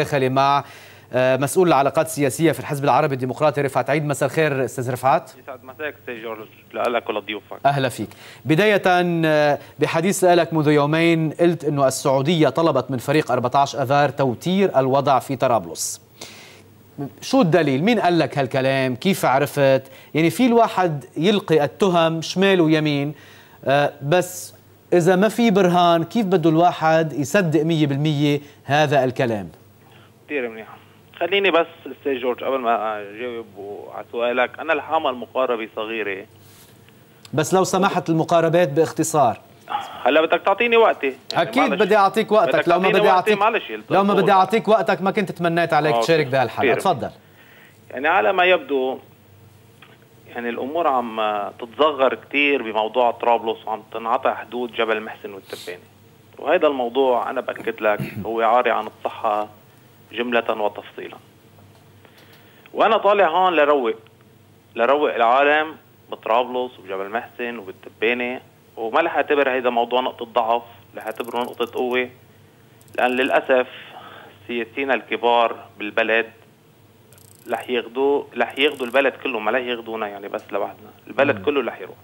داخلي مع مسؤول العلاقات السياسية في الحزب العربي الديمقراطي رفعت عيد مساء الخير أستاذ رفعت يسعد مساك أستاذ جورج لك ولضيوفك أهلا فيك بداية بحديث لك منذ يومين قلت إنه السعودية طلبت من فريق 14 اذار توتير الوضع في طرابلس شو الدليل؟ مين قال لك هالكلام؟ كيف عرفت؟ يعني في الواحد يلقي التهم شمال ويمين بس إذا ما في برهان كيف بده الواحد يصدق 100% هذا الكلام؟ كثير منيح. خليني بس أستاذ جورج قبل ما أجاوب على سؤالك أنا رح اعمل مقاربه صغيرة. بس لو سمحت المقاربات باختصار. هلا بدك تعطيني وقتي. يعني أكيد بدي أعطيك وقتك. لو ما بدي اعطيك لو ما بدي أعطيك وقتك ما كنت تمنيت عليك تشارك بهالحلقة. تفضل. يعني على ما يبدو يعني الأمور عم تتصغر كثير بموضوع طرابلس وعم تنعطى حدود جبل محسن والتباني. وهذا الموضوع أنا بأكد لك هو عاري عن الصحة جملة وتفصيلا. وأنا طالع هون لروق لروق العالم بطرابلس وبجبل محسن وبالتبانة. وما رح أعتبر هذا موضوع نقطة ضعف رح أعتبره نقطة قوة. لأن للأسف سياسينا الكبار بالبلد رح ياخذوا رح ياخذوا البلد كله. ما رح ياخذونا يعني بس لوحدنا. البلد. كله رح يروح.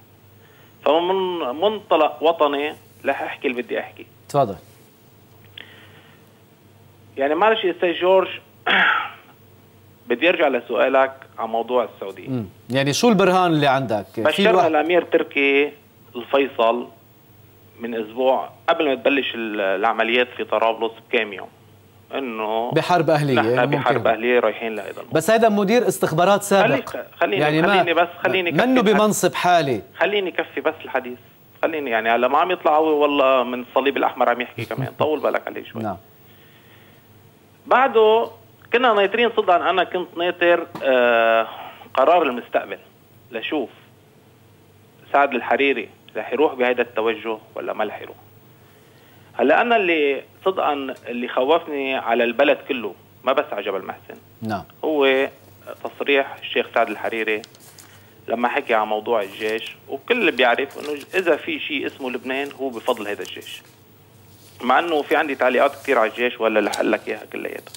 فمن منطلق وطني رح أحكي اللي بدي أحكي. تفضل. يعني معلش أستاذ جورج بدي أرجع لسؤالك عن موضوع السعودية. مم. يعني شو البرهان اللي عندك؟ بشرنا الأمير تركي الفيصل من أسبوع قبل ما تبلش العمليات في طرابلس بكام يوم؟ إنه بحرب أهلية نحن بحرب أهلية رايحين لهذا الموضوع بس هذا مدير استخبارات سابق. خلي خليني يعني خليني بس خليني منه بمنصب حالي. خليني كفي بس الحديث. خليني يعني هلا ما عم يطلع هو والله من الصليب الأحمر عم يحكي كمان. طول بالك عليه شوي. نعم. بعده كنا ناطرين صدقا أنا كنت ناطر آه قرار المستقبل لشوف سعد الحريري رح يروح بهذا التوجه ولا ما رح يروح. هلأ أنا اللي صدقا اللي خوفني على البلد كله ما بس على جبل محسن. نعم. هو تصريح الشيخ سعد الحريري لما حكي عن موضوع الجيش وكل اللي بيعرف إنه إذا في شيء اسمه لبنان هو بفضل هذا الجيش. مع انه في عندي تعليقات كثير على الجيش ولا أقول لك إياها كلياتها.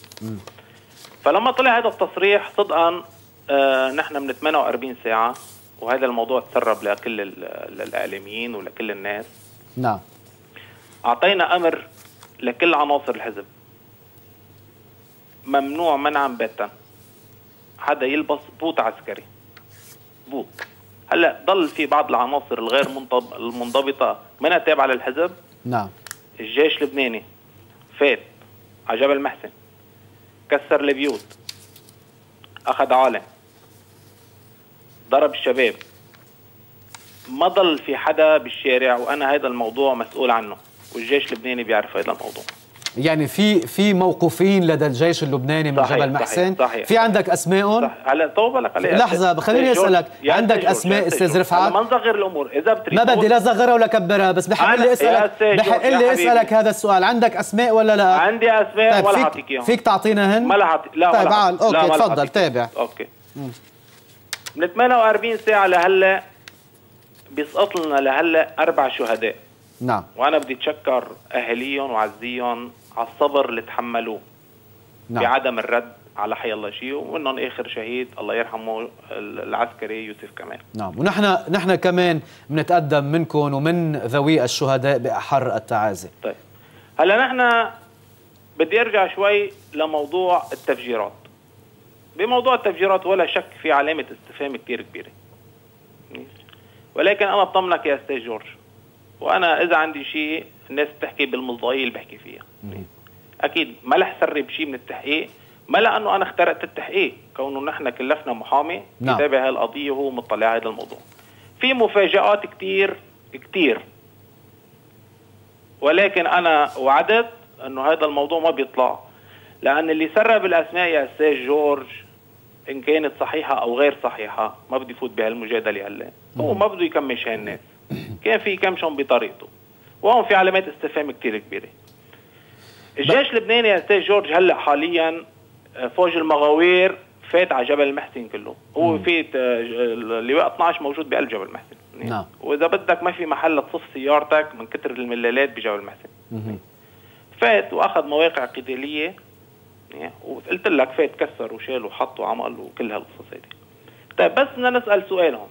فلما طلع هذا التصريح صدقا آه نحن من 48 ساعة وهذا الموضوع تسرب لكل الاعلاميين ولكل الناس. نعم. أعطينا أمر لكل عناصر الحزب. ممنوع منعا باتا. حدا يلبس بوت عسكري. بوت. هلا ضل في بعض العناصر الغير المنضبطة. منها تابعة للحزب. نعم. الجيش اللبناني فات على جبل محسن كسر البيوت أخذ عالم ضرب الشباب. ما ضل في حدا بالشارع وأنا هذا الموضوع مسؤول عنه والجيش اللبناني بيعرف هذا الموضوع. يعني في في موقوفين لدى الجيش اللبناني من صحيح جبل محسن. صحيح. صحيح في عندك اسمائهم هلا طول بالك عليه لحظة خليني أسألك. عندك أسماء أستاذ رفعت؟ ما نصغر الأمور. إذا بتريد ما بدي لا صغرها ولا كبرها بس بحق لي اسالك بحق لي اسالك هذا السؤال. عندك أسماء ولا لا؟ عندي أسماء طيب ولا اعطيك اياهم فيك تعطينا هن ما لا لا طيب عال أوكي تفضل تابع. أوكي. من 48 ساعة لهلا بيسقط لنا لهلا أربع شهداء. نعم. وأنا بدي أتشكر اهاليهم وعزيهم. على الصبر اللي تحملوه. نعم. بعدم الرد على حي الله شيء ومنهم آخر شهيد الله يرحمه العسكري يوسف كمال نعم. ونحن نحن كمان بنتقدم منكم ومن ذوي الشهداء بأحر التعازي. طيب. هلا نحن بدي أرجع شوي لموضوع التفجيرات. بموضوع التفجيرات ولا شك في علامة استفهام كثير كبيرة. ولكن أنا بطمنك يا أستاذ جورج وأنا إذا عندي شيء الناس بتحكي بالمصداقيه اللي بحكي فيها. أكيد ما رح سرب شيء من التحقيق ما لأنه أنا اخترقت التحقيق كونه نحن كلفنا محامي نعم. يتابع هالقضيه وهو مطلع على هذا الموضوع. في مفاجآت كثير كثير ولكن أنا وعدت أنه هذا الموضوع ما بيطلع. لأن اللي سرب الأسماء يا أستاذ جورج إن كانت صحيحة أو غير صحيحة ما بدي فوت بهالمجادلة هلأ. هو ما بده يكمش هاي الناس كان في يكمشهم بطريقته. وهون في علامات استفهام كثير كبيرة. الجيش اللبناني يا أستاذ جورج هلأ حاليا فوج المغاوير فات على جبل المحسن كله. هو فات اللواء 12 موجود بقلب جبل المحسن. نعم. وإذا بدك ما في محل تصف سيارتك من كثر الملالات بجبل المحسن. فات وأخذ مواقع قتالية قلت لك فات كسر وشال وحط وعمل وكل هالقصص هيدي. طيب بس بدنا نسأل سؤال هون.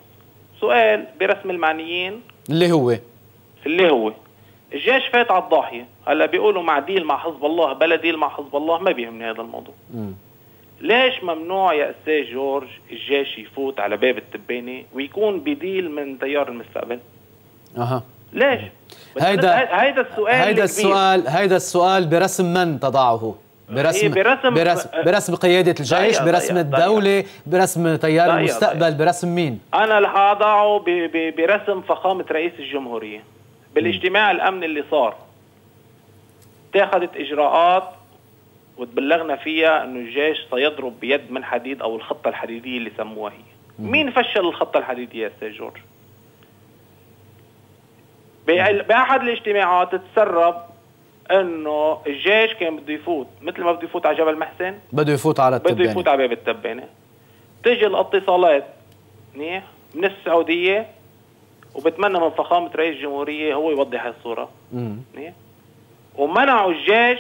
سؤال برسم المعنيين. اللي هو؟ اللي هو؟ الجيش فات على الضاحية. هلا بيقولوا مع ديل مع حزب الله بلا ديل مع حزب الله ما بيهمني هذا الموضوع. م. ليش ممنوع يا أستاذ جورج الجيش يفوت على باب التبانة ويكون بديل من تيار المستقبل؟ أها. ليش؟ هيدا هيدا السؤال هيدا السؤال هيدا السؤال برسم من تضعه؟ برسم برسم برسم, برسم قيادة الجيش برسم الدولة برسم تيار المستقبل برسم مين؟ أنا رح أضعه برسم فخامة رئيس الجمهورية. بالاجتماع الأمني اللي صار. اتخذت إجراءات وتبلغنا فيها إنه الجيش سيضرب بيد من حديد أو الخطة الحديدية اللي سموها هي. مين فشل الخطة الحديدية يا أستاذ جورج؟ بأحد الاجتماعات تسرب إنه الجيش كان بده يفوت. مثل ما بده يفوت على جبل محسن. بده يفوت على التبانة. بده يفوت على باب التبانة. تجي الاتصالات. منيح؟ من السعودية؟ وبتمنى من فخامة رئيس الجمهورية هو يوضح الصورة ومنعوا الجيش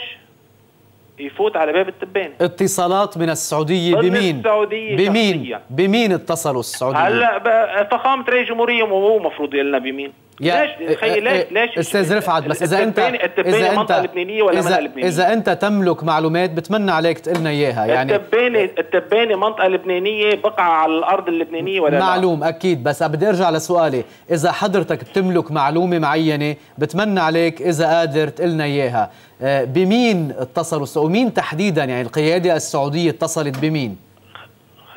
يفوت على باب التبانة اتصالات من السعودية بمين؟ السعودية بمين؟ شخصية. بمين اتصلوا السعودية؟ هلا فخامة رئيس الجمهورية مو المفروض لنا بمين؟ ليش خيي ليش ليش أستاذ رفعت بس إذا انت إذا انت لبنانيه ولا إذا, لبنانية؟ إذا أنت تملك معلومات بتمنى عليك تقول لنا إياها يعني التبانه التبانه منطقة لبنانيه بقعه على الأرض اللبنانيه ولا معلوم لا؟ أكيد بس بدي أرجع لسؤالي. إذا حضرتك بتملك معلومة معينة بتمنى عليك إذا قادر تقول لنا إياها. آه، بمين اتصلوا؟ ومين تحديدا؟ يعني القيادة السعودية اتصلت بمين؟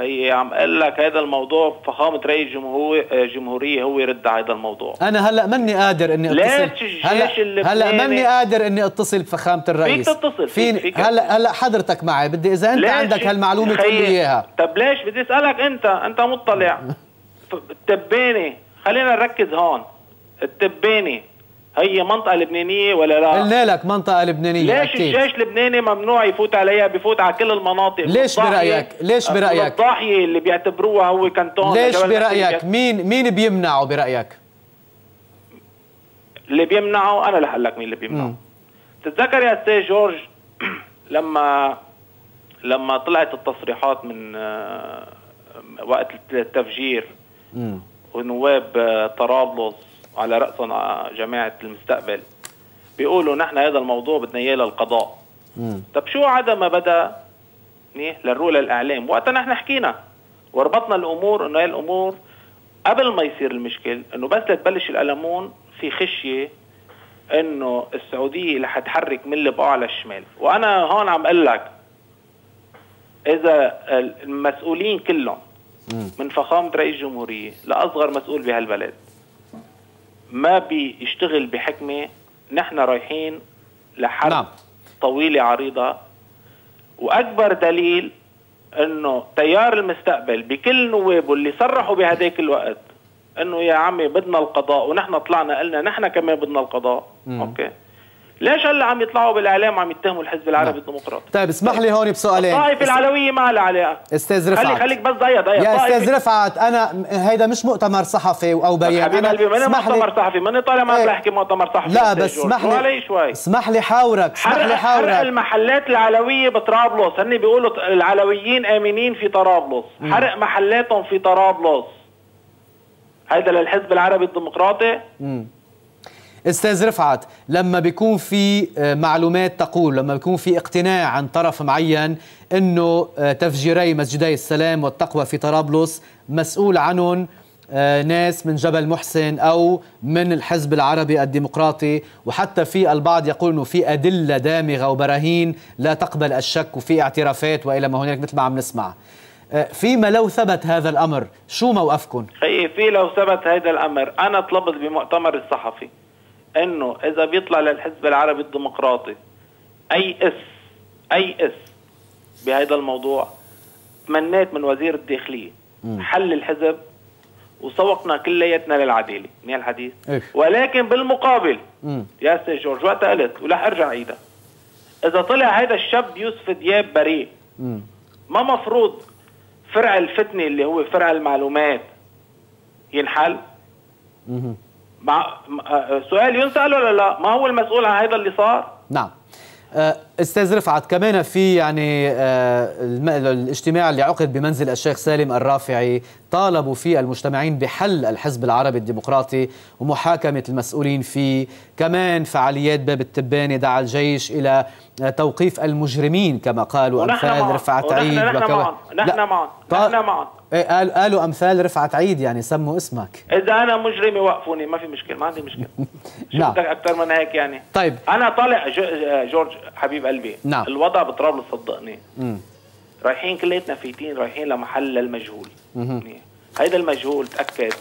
خيي عم أقول لك هذا الموضوع فخامة رئيس جمهور جمهورية هو يرد على هذا الموضوع. أنا هلأ ماني قادر إني أتصل. ليش هلا هلأ ماني قادر إني أتصل بفخامة الرئيس. فيك تتصل فين فيك. هلا هلأ حضرتك معي. بدي إذا أنت عندك هالمعلومة تقول لي اياها طب ليش؟ بدي أسألك أنت. أنت مطلع. التبانه خلينا نركز هون. التبانه هي منطقة لبنانية ولا لا؟ قلنا لك منطقة لبنانية ليش أكيد. الجيش اللبناني ممنوع يفوت عليها بفوت على كل المناطق ليش برأيك؟ ليش برأيك؟ الضاحية اللي بيعتبروها هو كانتون ليش برأيك؟ مين مين بيمنعه برأيك؟ اللي بيمنعه أنا رح لك مين اللي بيمنعه تتذكر يا أستاذ جورج لما لما طلعت التصريحات من آه، وقت التفجير ونواب آه، طرابلس على رأسهم جماعة المستقبل. بيقولوا نحن هذا الموضوع بدنا إياه للقضاء. طب شو عدا ما بدأ؟ للرو للإعلام. وقتها نحن حكينا وربطنا الأمور إنه هاي الأمور قبل ما يصير المشكل إنه بس لتبلش القلمون في خشية إنه السعودية رح تحرك من البقاع للشمال وأنا هون عم أقول لك إذا المسؤولين كلهم من فخامة رئيس الجمهوريه لأصغر مسؤول بهالبلد. ما بيشتغل بحكمة نحن رايحين لحرب نعم. طويلة عريضة وأكبر دليل إنه تيار المستقبل بكل نوابه اللي صرحوا بهداك الوقت إنه يا عمي بدنا القضاء ونحن طلعنا قلنا نحن كمان بدنا القضاء مم. أوكي ليش هلا عم يطلعوا بالإعلام عم يتهموا الحزب العربي نعم. الديمقراطي؟ طيب اسمح لي هون بسؤالين. الطائفة العلوية ما لها علاقة. أستاذ رفعت. خليك خليك بس ضيق ضيق يا أستاذ رفعت أنا هيدا مش مؤتمر صحفي أو بيان. أنا قلبي ماني مؤتمر صحفي ماني طالع معك بحكي إيه. مؤتمر صحفي لا بس اسمح لي شوي. اسمح لي حاورك اسمح لي حاورك. حرق المحلات العلوية بطرابلس. هن بيقولوا العلويين آمنين في طرابلس. حرق محلاتهم في طرابلس. هيدا للحزب العربي الديمقراطي. امم أستاذ رفعت لما بيكون في آه، معلومات تقول لما بيكون في اقتناع عن طرف معين إنه آه، تفجيري مسجدي السلام والتقوى في طرابلس مسؤول عنهم آه، ناس من جبل محسن أو من الحزب العربي الديمقراطي. وحتى في البعض يقول إنه في أدلة دامغة وبراهين لا تقبل الشك وفي اعترافات وإلى ما هنالك مثل ما عم نسمع. فيما لو ثبت هذا الأمر شو موقفكم؟ خيي في لو ثبت هذا الأمر أنا طلبت بمؤتمر الصحفي. انه اذا بيطلع للحزب العربي الديمقراطي أي أساس بهذا الموضوع تمنيت من وزير الداخلية حل الحزب وسوقنا كلياتنا للعدالة من الحديث إيه؟ ولكن بالمقابل مم. يا أستاذ جورج وقتها قلت ولح أرجع عيدها إذا طلع هذا الشاب يوسف دياب بريء ما مفروض فرع الفتنة اللي هو فرع المعلومات ينحل مم. مع سؤال ينسأل ولا لا؟ ما هو المسؤول عن هذا اللي صار؟ نعم. أه أستاذ رفعت كمان في يعني آه، الاجتماع اللي عقد بمنزل الشيخ سالم الرافعي طالبوا فيه المجتمعين بحل الحزب العربي الديمقراطي ومحاكمة المسؤولين فيه كمان فعاليات باب التبانه دعا الجيش إلى توقيف المجرمين كما قالوا امثال رفعت عيد نحن معهم. نحن معهم. نحن معهم. إيه قالوا أمثال رفعت عيد يعني سموا اسمك. إذا أنا مجرم يوقفوني ما في مشكلة ما عندي مشكلة. شو نعم. بدك أكثر من هيك يعني؟ طيب. أنا طالع جورج حبيب قلبي. نعم. الوضع بطرابلس صدقني رايحين كلياتنا فايتين رايحين لمحل المجهول. هيدا المجهول تأكد.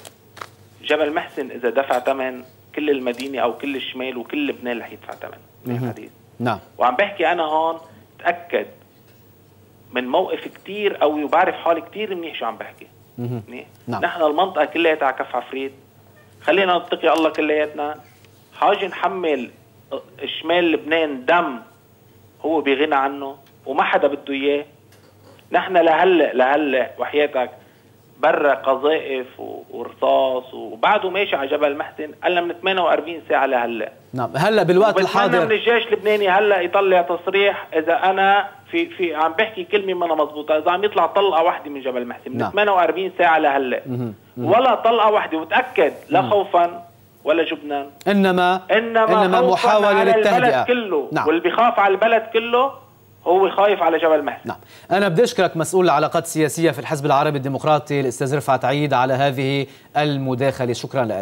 جبل محسن إذا دفع ثمن كل المدينة أو كل الشمال وكل لبنان رح يدفع ثمن نعم. وعم بحكي أنا هون تأكد. من موقف كتير قوي وبعرف حالي كتير منيح شو عم بحكي. نعم. نحن المنطقة كلياتها على كف عفريت خلينا نتقي الله كلياتنا. حاجة نحمل شمال لبنان دم هو بغنى عنه وما حدا بده إياه. نحن لهلأ لهلأ وحياتك برا قذائف ورصاص وبعده ماشي على جبل محسن قلنا من 48 ساعة لهلأ. نعم. هلأ بالوقت الحاضر. من الجيش اللبناني هلأ يطلع تصريح إذا أنا في في عم بحكي كلمة ما مضبوطة. إذا عم يطلع طلقة واحدة من جبل محسن من نعم. 48 ساعة لهلأ. ولا طلقة واحدة. وتأكد لا خوفا ولا جبنا. انما إنما, إنما محاولة للتهدئة. كله. نعم. واللي بيخاف على البلد كله هو خايف على جبل محسن نعم. أنا بدي أشكرك مسؤول العلاقات السياسية في الحزب العربي الديمقراطي الأستاذ رفعت عيد على هذه المداخلة. شكرا لك.